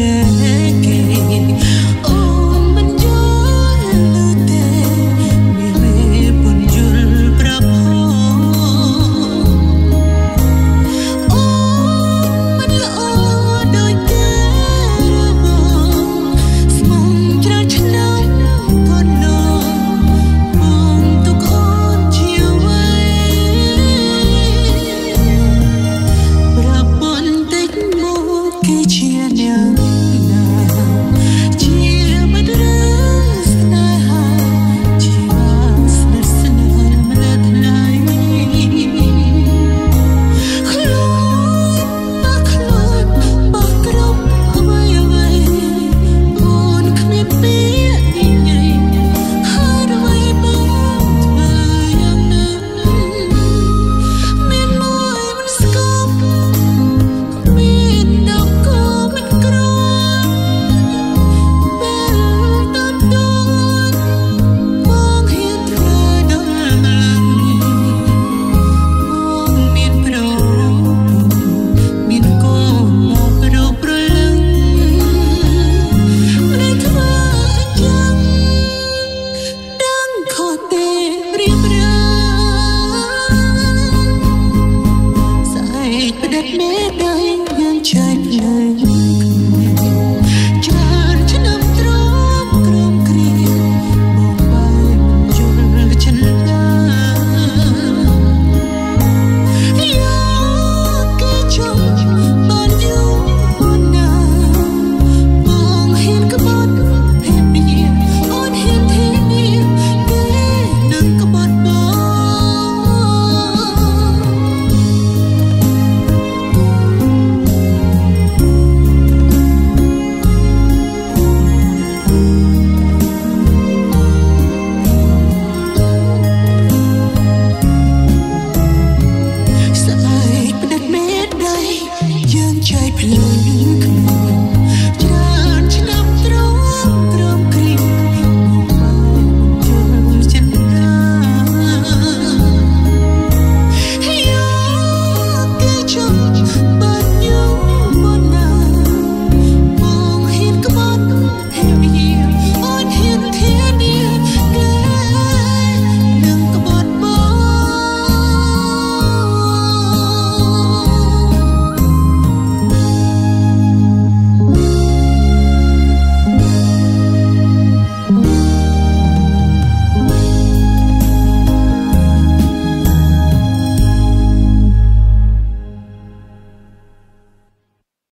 again. mé đây ngang trời